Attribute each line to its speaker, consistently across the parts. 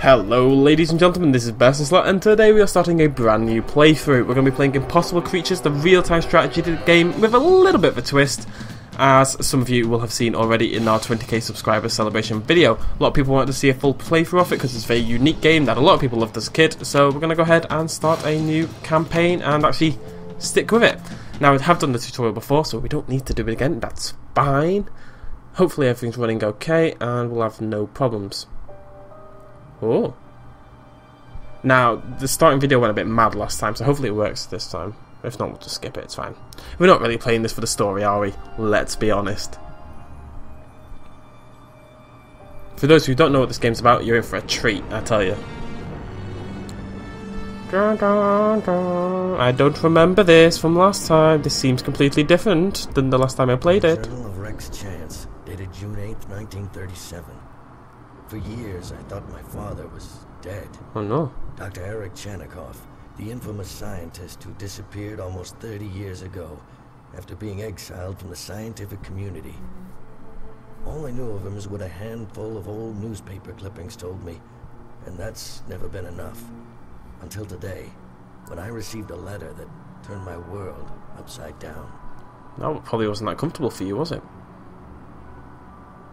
Speaker 1: Hello ladies and gentlemen, this is BestInSlot and today we are starting a brand new playthrough. We're going to be playing Impossible Creatures, the real-time strategy game with a little bit of a twist as some of you will have seen already in our 20k subscribers celebration video. A lot of people wanted to see a full playthrough of it because it's a very unique game that a lot of people loved as a kid, so we're going to go ahead and start a new campaign and actually stick with it. Now we have done the tutorial before so we don't need to do it again, that's fine. Hopefully everything's running okay and we'll have no problems. Oh. Now, the starting video went a bit mad last time, so hopefully it works this time. If not, we'll just skip it, it's fine. We're not really playing this for the story, are we? Let's be honest. For those who don't know what this game's about, you're in for a treat, I tell you. I don't remember this from last time. This seems completely different than the last time I played it.
Speaker 2: Journal of Rex Chance, dated June 8th, 1937. For years, I thought my father was dead.
Speaker 1: Oh no.
Speaker 2: Dr. Eric Chernikov, the infamous scientist who disappeared almost 30 years ago after being exiled from the scientific community. All I knew of him is what a handful of old newspaper clippings told me, and that's never been enough. Until today, when I received a letter that turned my world upside down.
Speaker 1: That probably wasn't that comfortable for you, was it?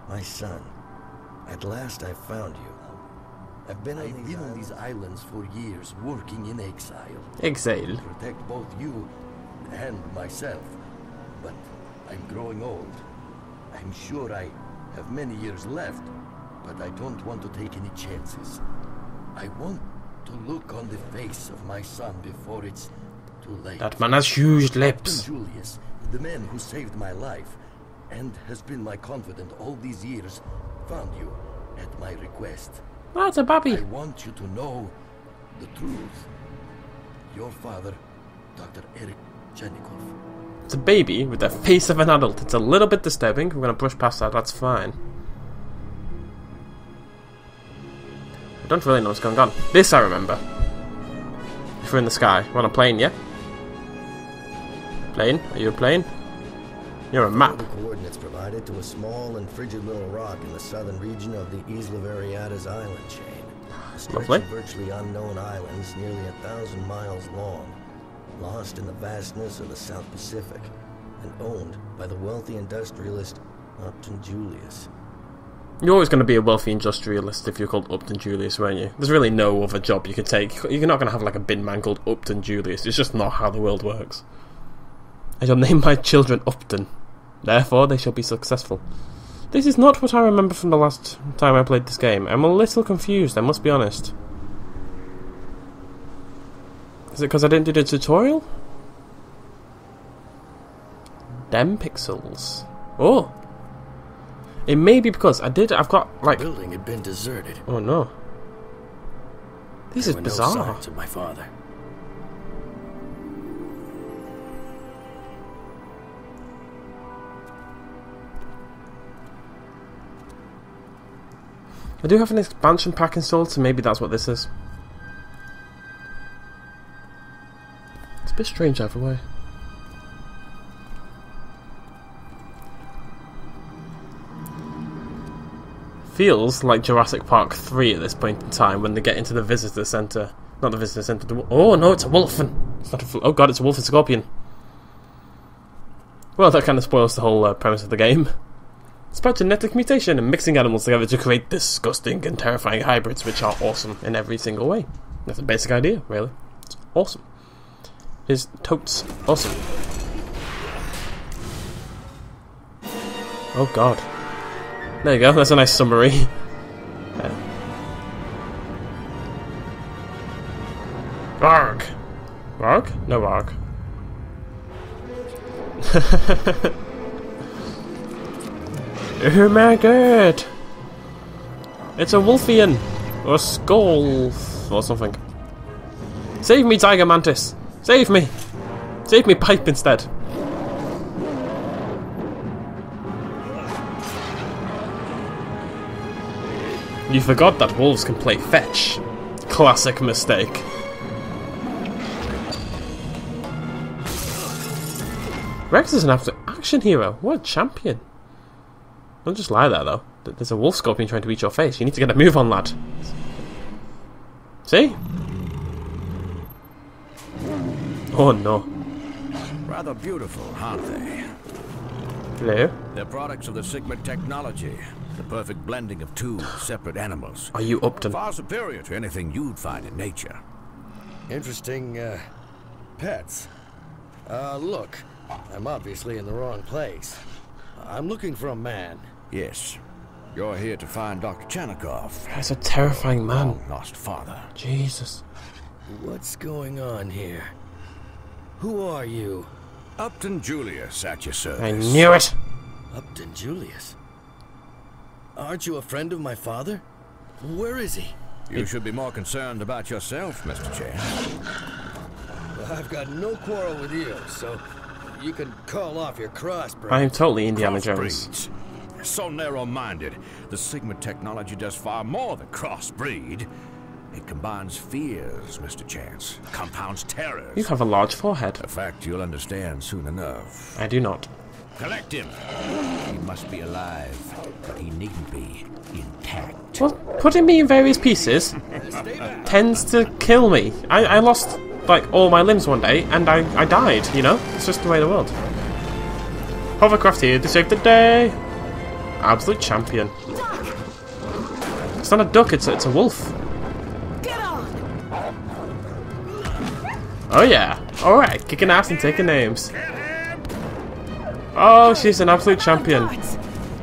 Speaker 2: My son, at last I found you. I've been, on,
Speaker 3: I've
Speaker 2: these
Speaker 3: been on
Speaker 2: islands
Speaker 3: these islands for years, working in exile.
Speaker 1: Exile.
Speaker 3: To protect both you and myself. But I'm growing old. I'm sure I have many years left, but I don't want to take any chances. I want to look on the face of my son before it's too late.
Speaker 1: That man has huge
Speaker 3: Captain
Speaker 1: lips.
Speaker 3: Julius, the man who saved my life, and has been my confidant all these years, found you at my request.
Speaker 1: Ah, That's a baby.
Speaker 3: I want you to know the truth. Your father, Dr. Eric Chernikov.
Speaker 1: It's a baby with the face of an adult. It's a little bit disturbing. We're going to brush past that. That's fine. I don't really know what's going on. This I remember. If we're in the sky. We're on a plane, yeah? Plane? Are you a plane? You're a map.
Speaker 2: the coordinates provided to a small and frigid little rock in the southern region of the Isla Variadas island chain. A stretch
Speaker 1: Lovely.
Speaker 2: of virtually unknown islands nearly a thousand miles long, lost in the vastness of the South Pacific, and owned by the wealthy industrialist Upton Julius.
Speaker 1: You're always going to be a wealthy industrialist if you're called Upton Julius, weren't you? There's really no other job you could take. You're not going to have like a bin man called Upton Julius. It's just not how the world works. I shall name my children Upton. Therefore, they shall be successful. This is not what I remember from the last time I played this game. I'm a little confused, I must be honest. Is it because I didn't do the tutorial? Dem pixels. Oh! It may be because I did. I've got like.
Speaker 2: The building had been deserted.
Speaker 1: Oh no. This
Speaker 2: There
Speaker 1: is
Speaker 2: were no
Speaker 1: bizarre.
Speaker 2: signs of my father.
Speaker 1: I do have an expansion pack installed, so maybe that's what this is. It's a bit strange either way. Feels like Jurassic Park 3 at this point in time when they get into the visitor centre. Not the visitor centre. The, oh no, it's a wolfen. It's not a. Oh god, it's a wolfen scorpion. Well, that kind of spoils the whole uh, premise of the game. It's about genetic mutation and mixing animals together to create disgusting and terrifying hybrids, which are awesome in every single way. That's the basic idea, really. It's awesome. Is totes awesome. Oh god. There you go, that's a nice summary. Arg! Arg? No arg. Oh my god! It's a Wolfian! Or a skull or something. Save me, Tiger Mantis! Save me! Save me, Pipe instead! You forgot that wolves can play fetch. Classic mistake. Rex is an absolute action hero. What a champion. Don't just lie there, though. There's a wolf scorpion trying to eat your face. You need to get a move on, lad. See? Oh no.
Speaker 4: Rather beautiful, aren't they?
Speaker 1: Hello?
Speaker 4: They're products of the Sigma technology. The perfect blending of two separate animals.
Speaker 1: Are you Upton?
Speaker 4: Far superior to anything you'd find in nature.
Speaker 3: Interesting, uh, pets. Uh, look, I'm obviously in the wrong place. I'm looking for a man.
Speaker 4: Yes. You're here to find Dr. Chernikov,
Speaker 1: That's a terrifying man.
Speaker 4: long lost father.
Speaker 1: Jesus.
Speaker 3: What's going on here? Who are you?
Speaker 4: Upton Julius at your service.
Speaker 1: I knew it.
Speaker 3: Upton Julius. Aren't you a friend of my father? Where is he?
Speaker 4: You should be more concerned about yourself, Mr. Chance.
Speaker 3: Well, I've got no quarrel with you, so you can call off your crossbreed.
Speaker 1: I am totally Indiana Jones.
Speaker 4: Crossbreeds. So narrow-minded. The Sigma technology does far more than crossbreed. It combines fears, Mr. Chance. Compounds terrors.
Speaker 1: You have a large forehead.
Speaker 4: A fact you'll understand soon enough.
Speaker 1: I do not.
Speaker 4: Collect him. He must be alive, but he needn't be intact.
Speaker 1: Well, putting me in various pieces tends to kill me. I, I lost, like, all my limbs one day, and I, I died, you know? It's just the way of the world. Hovercraft here to save the day. Absolute champion. It's not a duck, it's a, it's a wolf. Oh yeah. Alright, kicking ass and taking names. Oh, she's an absolute champion.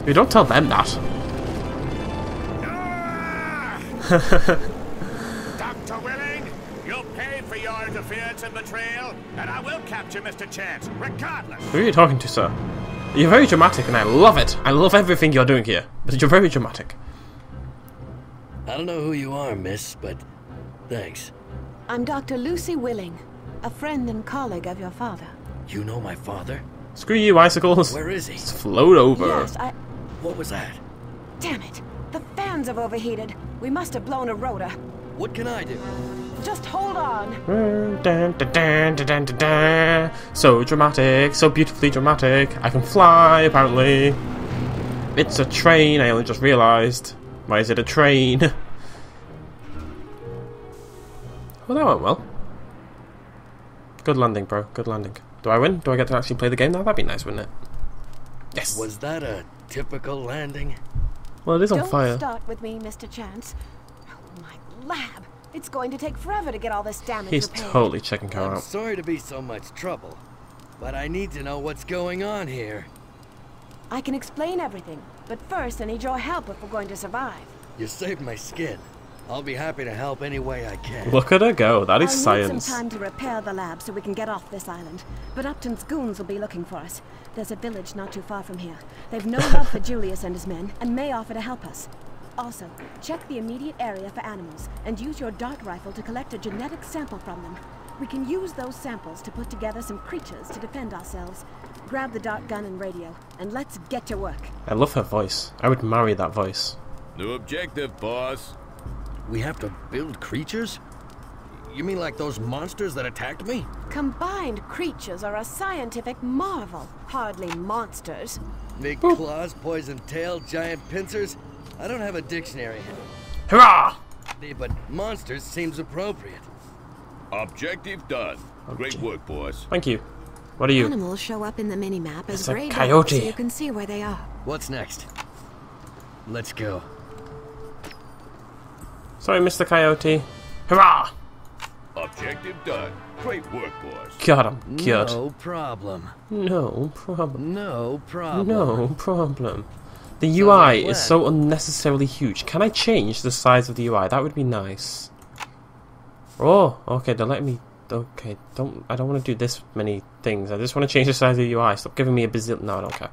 Speaker 1: You don't tell them that.
Speaker 5: Dr. Willing, you'll pay for your interference and betrayal, and I will capture Mr. Chance, regardless.
Speaker 1: Who are you talking to, sir? You're very dramatic, and I love it. I love everything you're doing here, but you're very dramatic.
Speaker 3: I don't know who you are, miss, but thanks.
Speaker 6: I'm Dr. Lucy Willing, a friend and colleague of your father.
Speaker 3: You know my father?
Speaker 1: Screw you, icicles.
Speaker 3: Where is he?
Speaker 1: Just float over.
Speaker 6: Yes, I.
Speaker 3: What was that?
Speaker 6: Damn it! The fans have overheated. We must have blown a rotor.
Speaker 3: What can I do?
Speaker 6: Just hold on.
Speaker 1: Dun, dun, dun, dun, dun, dun, dun. So dramatic, so beautifully dramatic. I can fly, apparently. It's a train, I only just realised. Why is it a train? well, that went well. Good landing, bro. Good landing. Do I win? Do I get to actually play the game now? That'd be nice, wouldn't it? Yes.
Speaker 3: Was that a typical landing?
Speaker 1: Well, it is on fire.
Speaker 6: Don't
Speaker 1: fire.
Speaker 6: start with me, Mr. Chance. Oh, my lab. It's going to take forever to get all this damage
Speaker 1: He's
Speaker 6: repaired.
Speaker 1: totally checking her
Speaker 3: I'm
Speaker 1: out.
Speaker 3: sorry to be so much trouble, but I need to know what's going on here.
Speaker 6: I can explain everything, but first I need your help if we're going to survive.
Speaker 3: You saved my skin. I'll be happy to help any way I can.
Speaker 1: Look at her go. That is
Speaker 6: I'll
Speaker 1: science.
Speaker 6: need some time to repair the lab so we can get off this island. But Upton's goons will be looking for us. There's a village not too far from here. They've no love for Julius and his men, and may offer to help us. Also, check the immediate area for animals, and use your dart rifle to collect a genetic sample from them. We can use those samples to put together some creatures to defend ourselves. Grab the dart gun and radio, and let's get to work.
Speaker 1: I love her voice. I would marry that voice.
Speaker 5: New objective, boss.
Speaker 3: We have to build creatures? You mean like those monsters that attacked me?
Speaker 6: Combined creatures are a scientific marvel, hardly monsters.
Speaker 3: Big claws, poison tail, giant pincers? I don't have a dictionary
Speaker 1: Hurrah!
Speaker 3: but monsters seems appropriate.
Speaker 5: Objective done. Great work, boys.
Speaker 1: Thank you. What are you?
Speaker 6: Animals show up in the minimap as
Speaker 1: It's a
Speaker 6: gray
Speaker 1: coyote.
Speaker 6: so you can see where they are.
Speaker 3: What's next? Let's go.
Speaker 1: Sorry, Mr. Coyote. Hurrah!
Speaker 5: Objective done. Great work, boss.
Speaker 1: Got him. Good.
Speaker 3: No problem.
Speaker 1: No problem.
Speaker 3: No problem.
Speaker 1: No problem. The
Speaker 3: like
Speaker 1: UI
Speaker 3: a
Speaker 1: is so unnecessarily huge. Can I change the size of the UI? That would be nice. Oh, okay. don't let me. Okay, don't. I don't want to do this many things. I just want to change the size of the UI. Stop giving me a bazillion. No, I don't care.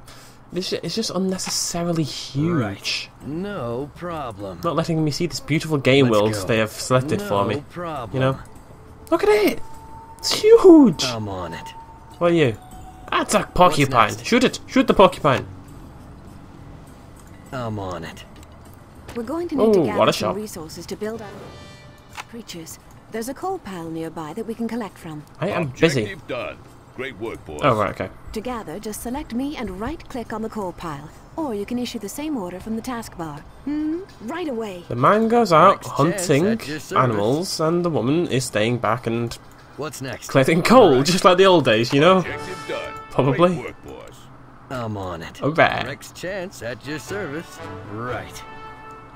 Speaker 1: It's just, it's just unnecessarily huge.
Speaker 3: Right. No problem.
Speaker 1: Not letting me see this beautiful game
Speaker 3: Let's
Speaker 1: world
Speaker 3: go.
Speaker 1: they have selected for
Speaker 3: No
Speaker 1: me.
Speaker 3: problem.
Speaker 1: You know? Look at it! It's huge!
Speaker 3: I'm on it.
Speaker 1: What are you? That's a porcupine. Shoot it! Shoot the porcupine!
Speaker 3: I'm on it.
Speaker 6: We're going to need to
Speaker 1: Oh,
Speaker 6: gather
Speaker 1: what a
Speaker 6: some
Speaker 1: shot.
Speaker 6: resources to build our creatures. There's a coal pile nearby that we can collect from.
Speaker 1: I am busy.
Speaker 5: Done.
Speaker 4: Great work, boys.
Speaker 1: Oh, right, okay.
Speaker 6: To gather, just select me and right-click on the coal pile. Or you can issue the same order from the taskbar. Hmm, right away.
Speaker 1: The man goes out
Speaker 3: Next
Speaker 1: hunting
Speaker 3: at your service.
Speaker 1: animals, and the woman is staying back and
Speaker 3: What's next?
Speaker 1: collecting coal, just like the old days, you know?
Speaker 4: Done.
Speaker 1: Probably.
Speaker 4: Great work, boys.
Speaker 3: I'm on it.
Speaker 1: Alright.
Speaker 3: Next chance at your service. Right.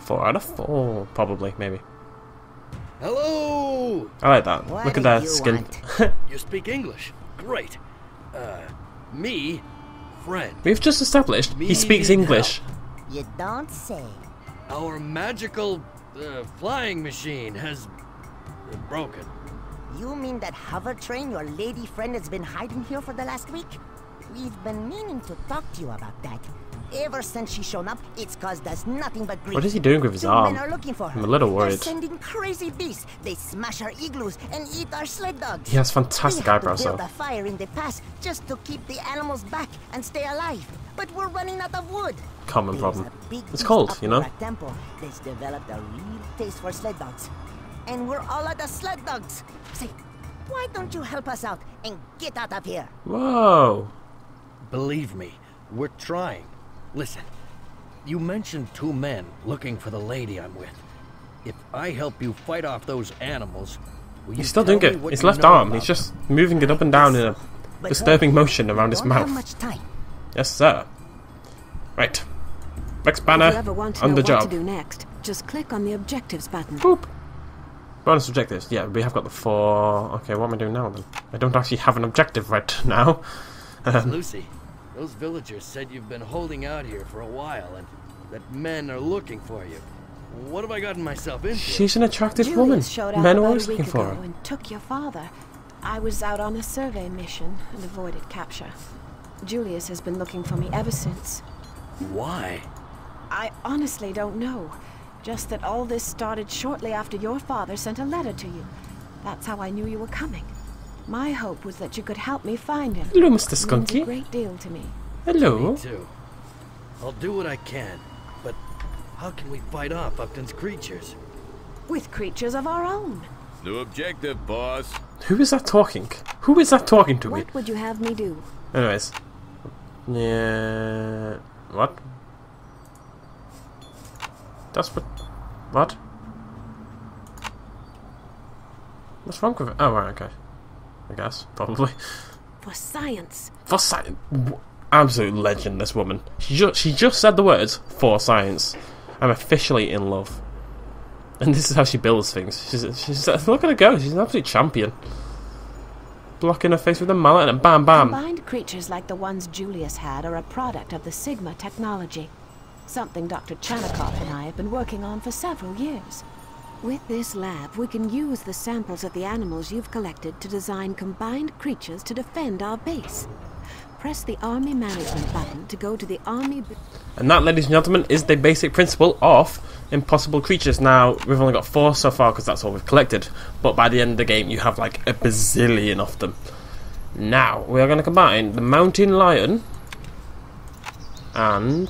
Speaker 1: Four out of four, probably, maybe.
Speaker 3: Hello!
Speaker 1: I like that.
Speaker 7: What
Speaker 1: Look at that
Speaker 7: you
Speaker 1: skin.
Speaker 3: You speak English. Great. Uh, me, friend.
Speaker 1: We've just established he speaks
Speaker 3: need
Speaker 1: English.
Speaker 7: You don't say.
Speaker 3: Our magical uh, flying machine has broken.
Speaker 7: You mean that hover train your lady friend has been hiding here for the last week? We've been meaning to talk to you about that. Ever since she's shown up, it's caused us nothing but grief.
Speaker 1: What is he doing with his
Speaker 7: Two
Speaker 1: arm?
Speaker 7: men are looking for her.
Speaker 1: I'm a little worried.
Speaker 7: They're sending crazy beasts. They smash our igloos and eat our sled dogs.
Speaker 1: He has fantastic
Speaker 7: we
Speaker 1: eyebrows,
Speaker 7: to build
Speaker 1: though.
Speaker 7: a fire in the pass just to keep the animals back and stay alive. But we're running out of wood.
Speaker 1: Common
Speaker 7: There's
Speaker 1: problem. It's cold, you know?
Speaker 7: temple that's developed a real taste for sled dogs. And we're all out of sled dogs. Say, why don't you help us out and get out of here?
Speaker 1: Whoa.
Speaker 3: Believe me, we're trying. Listen, you mentioned two men looking for the lady I'm with. If I help you fight off those animals, will you
Speaker 1: He's still
Speaker 3: tell
Speaker 1: doing it. His left arm, he's just moving it up and down in a disturbing motion around his
Speaker 7: don't
Speaker 1: mouth.
Speaker 7: much time.
Speaker 1: Yes, sir. Right. Rex
Speaker 6: If
Speaker 1: Banner
Speaker 6: you ever want to
Speaker 1: on
Speaker 6: know
Speaker 1: the
Speaker 6: what
Speaker 1: job.
Speaker 6: to do next, just click on the objectives button.
Speaker 1: Boop. Bonus objectives. Yeah, we have got the four. Okay, what am I doing now then? I don't actually have an objective right now. Um,
Speaker 3: Lucy, those villagers said you've been holding out here for a while and that men are looking for you. What have I gotten myself into?
Speaker 1: she's an attractive
Speaker 6: Julius
Speaker 1: woman.
Speaker 6: showed up
Speaker 1: Men are always looking for her.
Speaker 6: and took your father. I was out on a survey mission and avoided capture. Julius has been looking for me ever since.
Speaker 3: Why?
Speaker 6: I honestly don't know. Just that all this started shortly after your father sent a letter to you. That's how I knew you were coming. My hope was that you could help me find him.
Speaker 1: Hello, Mr.
Speaker 6: It means a great deal to me.
Speaker 1: Hello.
Speaker 3: Me too. I'll do what I can, but how can we fight off Upton's creatures?
Speaker 6: With creatures of our own.
Speaker 4: New objective, boss.
Speaker 1: Who is that talking? Who is that talking to me?
Speaker 6: What would you have me do?
Speaker 1: Anyways. Yeah. What? That's what. What? What's wrong with it? Oh, right, okay. I guess. Probably.
Speaker 6: For science.
Speaker 1: For science. Absolute legend, this woman. She just, she just said the words, for science. I'm officially in love. And this is how she builds things. She's, she's look at her go. She's an absolute champion. Blocking her face with a mallet and bam bam.
Speaker 6: Combined creatures like the ones Julius had are a product of the Sigma technology. Something Dr. Chernikov and I have been working on for several years. With this lab, we can use the samples of the animals you've collected to design combined creatures to defend our base. Press the Army Management button to go to the Army...
Speaker 1: And that, ladies and gentlemen, is the basic principle of impossible creatures. Now, we've only got four so far because that's all we've collected. But by the end of the game, you have like a bazillion of them. Now, we are going to combine the mountain lion and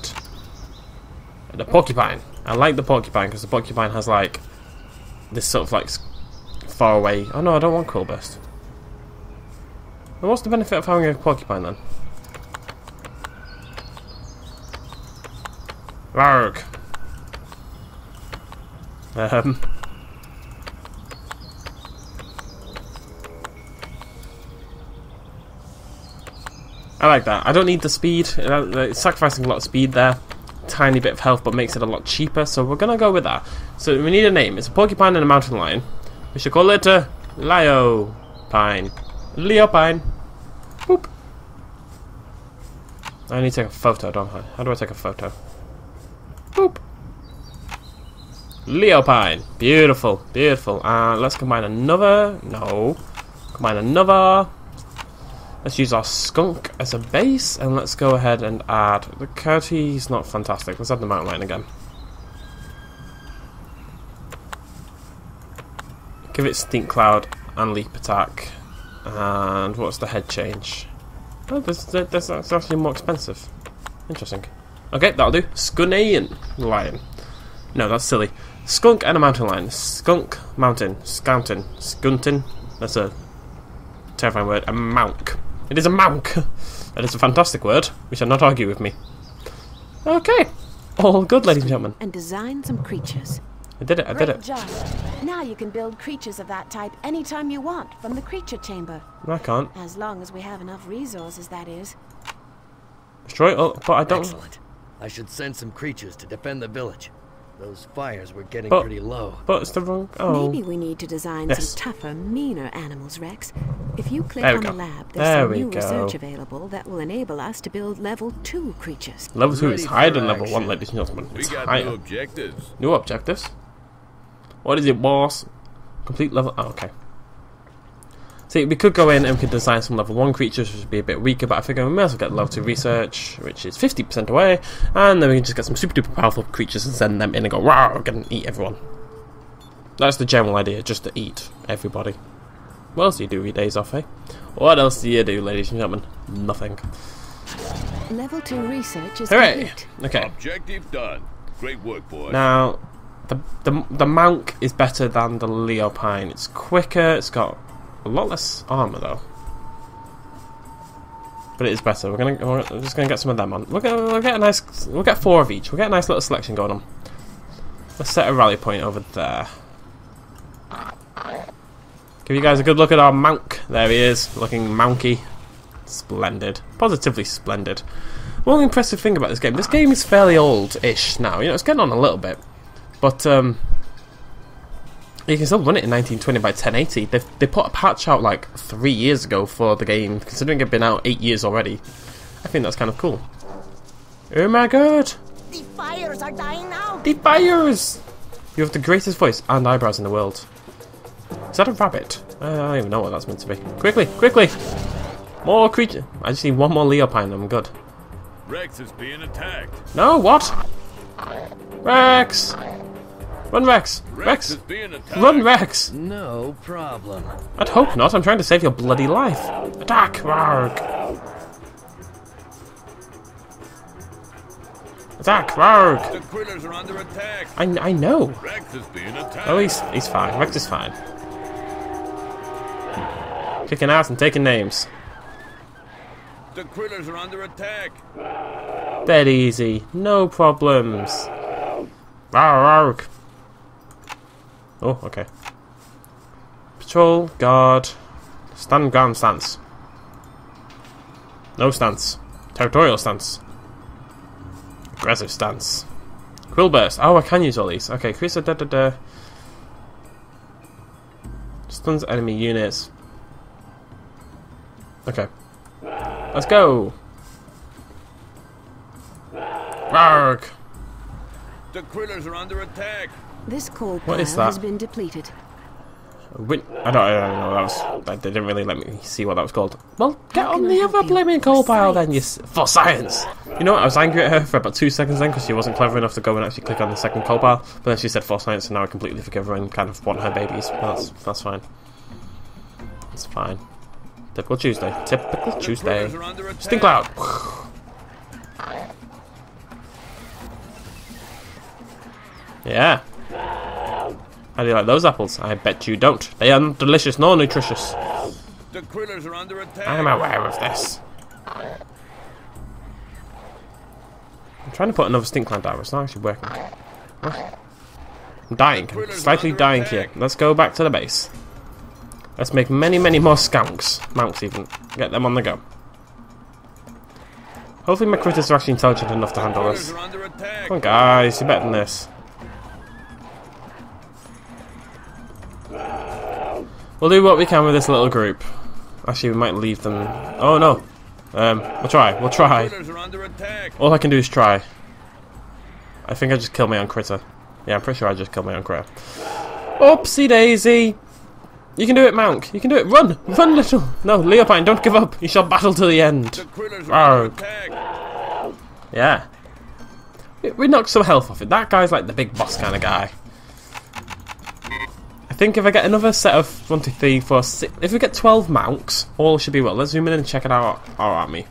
Speaker 1: the porcupine. I like the porcupine because the porcupine has like this sort of like far away. Oh no, I don't want cool burst. Well, what's the benefit of having a porcupine then? Arg. Um. I like that. I don't need the speed. Uh, sacrificing a lot of speed there. Tiny bit of health, but makes it a lot cheaper. So we're gonna go with that. So we need a name. It's a porcupine and a mountain lion. We should call it a Leo Pine. Leo Pine. Boop. I need to take a photo, don't I? How do I take a photo? Boop. Leopine. Beautiful, beautiful. Uh, let's combine another. No. Combine another. Let's use our skunk as a base, and let's go ahead and add the coyote's not fantastic. Let's add the mountain lion again. Give it stink cloud and leap attack. And what's the head change? Oh, this, this, that's actually more expensive. Interesting. Okay, that'll do. Scunayan lion. No, that's silly. Skunk and a mountain lion. Skunk, mountain, scountain, skuntin. That's a terrifying word. A mounk. It is a monk. that is a fantastic word. We shall not argue with me. Okay. All good, ladies and gentlemen.
Speaker 6: And design some creatures.
Speaker 1: I did it, I did
Speaker 6: Great
Speaker 1: it.
Speaker 6: job. Now you can build creatures of that type anytime you want from the creature chamber.
Speaker 1: No, I can't.
Speaker 6: As long as we have enough resources, that is.
Speaker 1: Destroy it, oh, but I don't...
Speaker 3: Excellent. I should send some creatures to defend the village. Those fires were getting
Speaker 1: But-
Speaker 3: pretty low.
Speaker 1: But it's the wrong... Oh.
Speaker 6: Maybe we need to design
Speaker 1: Yes.
Speaker 6: some tougher, meaner animals, Rex. If you click
Speaker 1: There we
Speaker 6: on the lab, there's
Speaker 1: There
Speaker 6: some new
Speaker 1: go.
Speaker 6: research available that will enable us to build level 2 creatures.
Speaker 1: Level 2 is higher
Speaker 3: for
Speaker 1: than level 1, ladies and gentlemen.
Speaker 4: We got
Speaker 1: higher.
Speaker 4: new objectives.
Speaker 1: New objectives. What is it, boss? Complete level. Oh, okay. See, we could go in and we could design some level 1 creatures, which would be a bit weaker, but I figure we may as well get level 2 research, which is 50% away, and then we can just get some super duper powerful creatures and send them in and go, wow, and eat everyone. That's the general idea, just to eat everybody. What else do you do with your days off, eh? What else do you do, ladies and gentlemen? Nothing.
Speaker 6: Level 2 research is
Speaker 1: Hooray!
Speaker 6: complete.
Speaker 1: Okay.
Speaker 4: Objective done. Great work, boys.
Speaker 1: Now, the the the Monk is better than the Leopine. It's quicker. It's got a lot less armor though, but it is better. We're gonna we're just gonna get some of them on. We'll get we'll get a nice we'll get four of each. We'll get a nice little selection going on. Let's set a rally point over there. Give you guys a good look at our Monk. There he is, looking mounky. Splendid. Positively splendid. One impressive thing about this game, this game is fairly old-ish now. You know, it's getting on a little bit. But, um... You can still run it in 1920 by 1080. They they put a patch out like three years ago for the game, considering it's been out eight years already. I think that's kind of cool. Oh my god!
Speaker 7: The fires are dying out.
Speaker 1: The fires! You have the greatest voice and eyebrows in the world. Is that a rabbit? Uh, I don't even know what that's meant to be. Quickly, quickly! More creature. I just need one more Leopine. I'm good.
Speaker 4: Rex is being attacked.
Speaker 1: No, what? Rex! Run, Rex!
Speaker 4: Rex,
Speaker 1: Rex!
Speaker 4: is being attacked.
Speaker 1: Run, Rex!
Speaker 3: No problem.
Speaker 1: I'd hope not. I'm trying to save your bloody life. Attack! Rarg! Attack! Rarg!
Speaker 4: The critters are under attack.
Speaker 1: I, I know.
Speaker 4: Rex is being attacked.
Speaker 1: Oh, he's, he's fine. Rex is fine. Kicking ass and taking names.
Speaker 4: The critters are under attack.
Speaker 1: Dead easy. No problems. Rarg! Oh, okay. Patrol, guard, stand ground stance. No stance. Territorial stance. Aggressive stance. Quill burst. Oh, I can use all these. Okay, the da da da. Stuns enemy units. Okay. Let's go. Rarg!
Speaker 4: The critters are under attack.
Speaker 6: This coal
Speaker 1: What
Speaker 6: pile
Speaker 1: that?
Speaker 6: has been depleted.
Speaker 1: Uh, Win- I don't, I don't know. That was that, they didn't really let me see what that was called. Well, get on the other
Speaker 6: you?
Speaker 1: blaming coal pile then. You s- for science. You know what? I was angry at her for about two seconds then because she wasn't clever enough to go and actually click on the second coal pile. But then she said for science, and now I completely forgive her and kind of want her babies. That's that's fine. That's fine. Typical Tuesday. Typical Tuesday.
Speaker 4: critters are under attack.
Speaker 1: Stink cloud. Yeah. How do you like those apples? I bet you don't. They are not delicious nor nutritious.
Speaker 4: The critters are under attack.
Speaker 1: I am aware of this. I'm trying to put another stink cloud down. It's not actually working. I'm dying. I'm slightly dying here. Let's go back to the base. Let's make many, many more skunks. Mounts even. Get them on the go. Hopefully my critters are actually intelligent enough to handle this.
Speaker 4: attack.
Speaker 1: Come on guys, you're better than this. We'll do what we can with this little group. Actually, we might leave them... Oh no. Um, we'll try, we'll try.
Speaker 4: Critters are under attack.
Speaker 1: All I can do is try. I think I just killed my own critter. Yeah, I'm pretty sure I just killed my own critter. Oopsie daisy! You can do it, Monk. You can do it. Run! Run, little! No, Leopine, don't give up. You shall battle to the end.
Speaker 4: The critters are under
Speaker 1: Arg.
Speaker 4: attack.
Speaker 1: Yeah. We- We knocked some health off it. That guy's like the big boss kind of guy. I think if I get another set of one, two, three, four, six. If we get 12 mounts, all should be well. Let's zoom in and check out our army.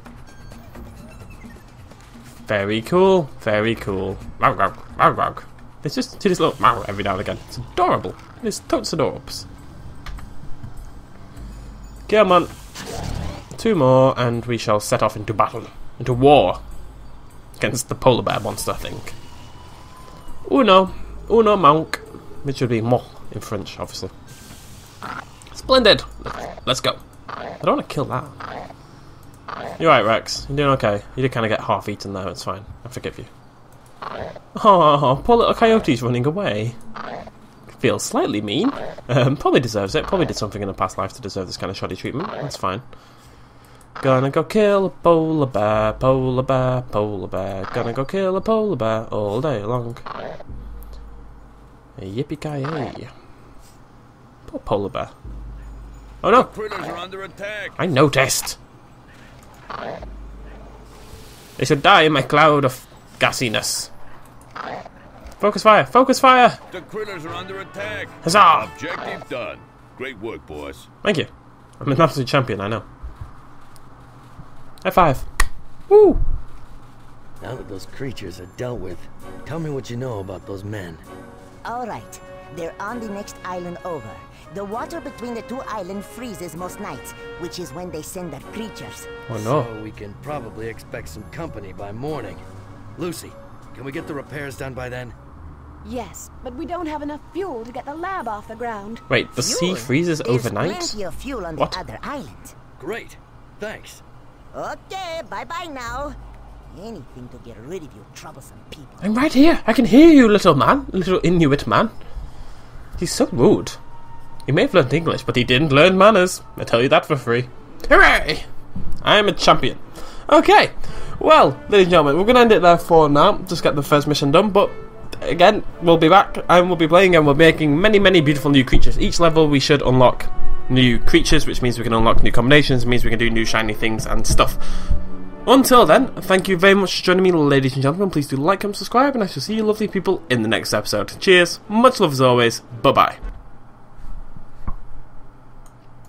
Speaker 1: Very cool. Very cool. Rog, rog, rog, rog. It's just do this little meow every now and again. It's adorable. It's totes adorbs. Come on. Two more, and we shall set off into battle. Into war. Against the polar bear monster, I think. Uno. Uno manque. Which would be mo in French, obviously. Splendid! Let's go. I don't want to kill that. You're right, Rex. You're doing okay. You did kind of get half eaten there. It's fine. I forgive you. Oh, poor little coyote's running away. Feels slightly mean. Um, probably deserves it. Probably did something in a past life to deserve this kind of shoddy treatment. That's fine. Gonna go kill a polar bear, polar bear, polar bear. Gonna go kill a polar bear all day long. Yippee ki Poor polar bear. Oh no!
Speaker 4: Critters are under attack.
Speaker 1: I noticed. They should die in my cloud of gassiness. Focus fire! Focus fire!
Speaker 4: The critters are under attack.
Speaker 1: Huzzah!
Speaker 4: Objective done. Great work, boys.
Speaker 1: Thank you. I'm an absolute champion, I know. High five. Woo!
Speaker 3: Now that those creatures are dealt with, tell me what you know about those men.
Speaker 7: All right, they're on the next island over. The water between the two islands freezes most nights, which is when they send their creatures.
Speaker 1: Oh no.
Speaker 3: So we can probably expect some company by morning. Lucy, can we get the repairs done by then?
Speaker 6: Yes, but we don't have enough fuel to get the lab off the ground.
Speaker 1: Wait, the sea
Speaker 7: Fuel?
Speaker 1: freezes
Speaker 7: There's
Speaker 1: overnight?
Speaker 7: plenty of fuel on
Speaker 1: What?
Speaker 7: the other island.
Speaker 3: Great. Thanks.
Speaker 7: Okay, bye-bye now. Anything to get rid of you troublesome people.
Speaker 1: I'm right here. I can hear you, little man. Little Inuit man. He's so rude. He may have learned English, but he didn't learn manners. I tell you that for free. Hooray! I am a champion. Okay. Well, ladies and gentlemen, we're going to end it there for now. Just get the first mission done, but again, we'll be back and we'll be playing and we're making many, many beautiful new creatures. Each level we should unlock new creatures, which means we can unlock new combinations, means we can do new shiny things and stuff. Until then, thank you very much for joining me, ladies and gentlemen. Please do like and subscribe, and I shall see you lovely people in the next episode. Cheers, much love as always, bye bye.